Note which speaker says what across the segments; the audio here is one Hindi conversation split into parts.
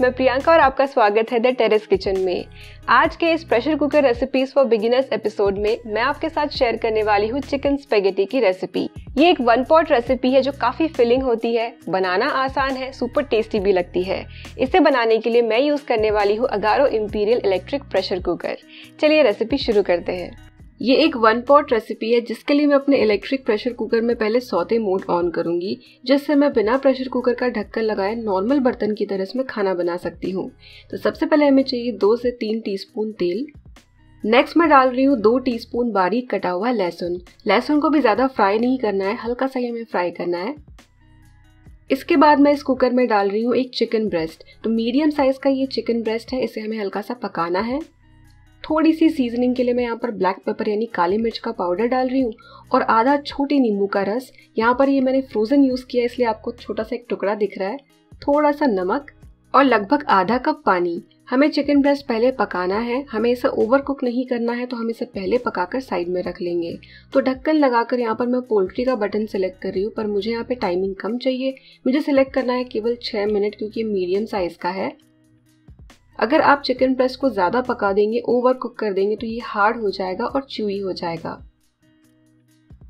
Speaker 1: मैं प्रियंका और आपका स्वागत है द टेरेस किचन में। आज के इस pressure cooker recipes for beginners episode में मैं आपके साथ शेयर करने वाली हूँ चिकन स्पेगेटी की रेसिपी ये एक वन पॉट रेसिपी है जो काफ़ी फिलिंग होती है, बनाना आसान है सुपर टेस्टी भी लगती है। इसे बनाने के लिए मैं यूज़ करने वाली हूँ Agaro Imperial electric pressure cooker चलिए रेसिपी शुरू करते हैं। ये एक वन पॉट रेसिपी है, जिसके लिए मैं अपने इलेक्ट्रिक प्रेशर कुकर में पहले सौते मोड ऑन करूँगी, जिससे मैं बिना प्रेशर कुकर का ढक्कन लगाए नॉर्मल बर्तन की तरह इसमें खाना बना सकती हूँ। तो सबसे पहले हमें चाहिए दो से तीन टीस्पून तेल। नेक्स्ट मैं डाल रही हूँ दो टीस्पून बारीक कटा हुआ लहसुन। लहसुन को भी ज़्यादा फ्राई नहीं करना है, हल्का सा ही हमें फ्राई करना है। इसके बाद मैं इस कुकर में डाल रही हूँ एक चिकन ब्रेस्ट तो मीडियम साइज़ का ये चिकन ब्रेस्ट है, इसे हमें हल्का सा पकाना है। थोड़ी सी सीजनिंग के लिए मैं यहाँ पर ब्लैक पेपर यानी काली मिर्च का पाउडर डाल रही हूँ और आधा छोटी नींबू का रस। यहाँ पर ये मैंने फ्रोज़न यूज़ किया इसलिए आपको छोटा सा एक टुकड़ा दिख रहा है। थोड़ा सा नमक और लगभग आधा कप पानी। हमें चिकन ब्रेस्ट पहले पकाना है। हमें इसे ओवर कुक नहीं करना है तो हम इसे पहले पकाकर साइड में रख लेंगे। तो ढक्कन लगाकर यहाँ पर मैं पोल्ट्री का बटन सेलेक्ट कर रही हूँ, पर मुझे यहाँ पे टाइमिंग कम चाहिए। मुझे सिलेक्ट करना है केवल छः मिनट क्योंकि मीडियम साइज़ का है। अगर आप चिकन ब्रेस्ट को ज़्यादा पका देंगे ओवर कुक कर देंगे तो ये हार्ड हो जाएगा और च्यूई हो जाएगा।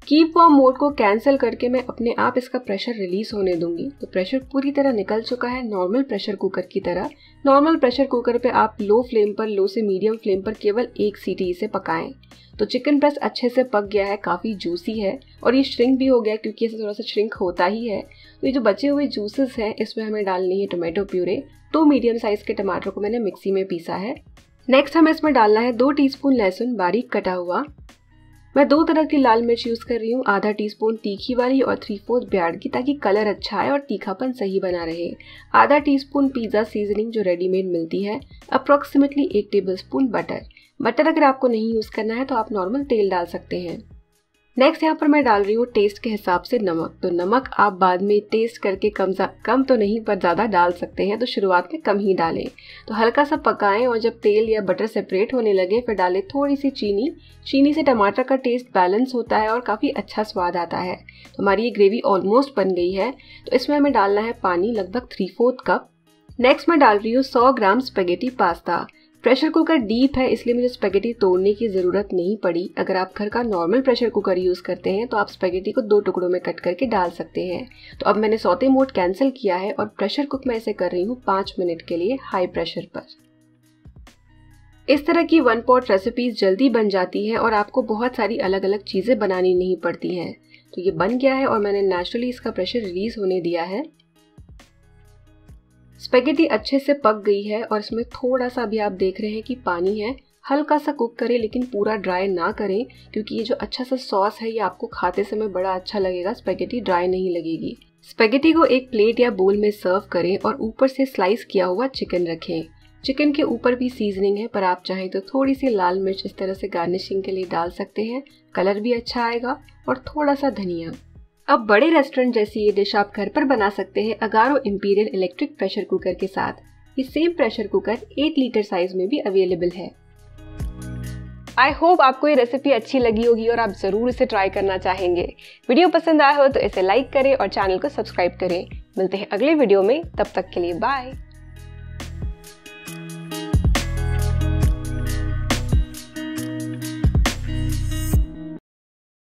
Speaker 1: कीप वॉर्म मोड को कैंसिल करके मैं अपने आप इसका प्रेशर रिलीज़ होने दूँगी। तो प्रेशर पूरी तरह निकल चुका है नॉर्मल प्रेशर कुकर की तरह। नॉर्मल प्रेशर कुकर पे आप लो फ्लेम पर लो से मीडियम फ्लेम पर केवल एक सीटी इसे पकाएँ। तो चिकन ब्रेस्ट अच्छे से पक गया है, काफ़ी जूसी है। और ये श्रिंक भी हो गया क्योंकि इसे थोड़ा सा श्रिंक होता ही है। तो ये जो बचे हुए जूसेस हैं, इसमें हमें डालनी है टोमेटो प्यूरे दो मीडियम साइज़ के टमाटर को मैंने मिक्सी में पीसा है। नेक्स्ट हमें इसमें डालना है दो टीस्पून लहसुन बारीक कटा हुआ। मैं दो तरह की लाल मिर्च यूज़ कर रही हूँ, आधा टीस्पून तीखी वाली और थ्री फोर्थ ब्याड की, ताकि कलर अच्छा आए और तीखापन सही बना रहे। आधा टीस्पून पिज़्ज़ा सीजनिंग जो रेडीमेड मिलती है अप्रॉक्सीमेटली एक टेबलस्पून बटर बटर अगर आपको नहीं यूज़ करना है तो आप नॉर्मल तेल डाल सकते हैं। नेक्स्ट यहाँ पर मैं डाल रही हूँ टेस्ट के हिसाब से नमक। तो नमक आप बाद में टेस्ट करके कम कम तो नहीं, पर ज़्यादा डाल सकते हैं। तो शुरुआत में कम ही डालें। तो हल्का सा पकाएँ और जब तेल या बटर सेपरेट होने लगे, फिर डालें थोड़ी सी चीनी। चीनी से टमाटर का टेस्ट बैलेंस होता है और काफ़ी अच्छा स्वाद आता है। तो हमारी ये ग्रेवी ऑलमोस्ट बन गई है। तो इसमें हमें डालना है पानी, लगभग थ्री फोर्थ कप नेक्स्ट मैं डाल रही हूँ सौ gram spaghetti pasta pressure cooker deep है, इसलिए मुझे स्पेगेटी तोड़ने की ज़रूरत नहीं पड़ी। अगर आप घर का नॉर्मल प्रेशर कुकर यूज़ करते हैं तो आप स्पेगेटी को दो टुकड़ों में कट करके डाल सकते हैं। तो अब मैंने सौते मोड कैंसिल किया है और प्रेशर कुक में इसे कर रही हूँ पाँच मिनट के लिए हाई प्रेशर पर। इस तरह की वन पॉट रेसिपीज़ जल्दी बन जाती है और आपको बहुत सारी अलग अलग चीज़ें बनानी नहीं पड़ती हैं। तो ये बन गया है और मैंने नेचुरली इसका प्रेशर रिलीज़ होने दिया है। स्पेगेटी अच्छे से पक गई है और इसमें थोड़ा सा भी आप देख रहे हैं कि पानी है। हल्का सा कुक करें, लेकिन पूरा ड्राई ना करें, क्योंकि ये जो अच्छा सा सॉस है, ये आपको खाते समय बड़ा अच्छा लगेगा। स्पेगेटी ड्राई नहीं लगेगी। स्पेगेटी को एक प्लेट या बोल में सर्व करें और ऊपर से स्लाइस किया हुआ चिकन रखें। चिकन के ऊपर भी सीजनिंग है, पर आप चाहें तो थोड़ी सी लाल मिर्च इस तरह से गार्निशिंग के लिए डाल सकते हैं। कलर भी अच्छा आएगा और थोड़ा सा धनिया। अब बड़े रेस्टोरेंट जैसी ये डिश आप घर पर बना सकते हैं Agaro imperial electric pressure cooker के साथ। ये सेम प्रेशर कुकर एक लीटर साइज़ में भी अवेलेबल है। आई होप आपको ये रेसिपी अच्छी लगी होगी और आप ज़रूर इसे ट्राई करना चाहेंगे। वीडियो पसंद आया हो तो इसे लाइक करें और चैनल को सब्सक्राइब करें। मिलते हैं अगले वीडियो में। तब तक के लिए बाय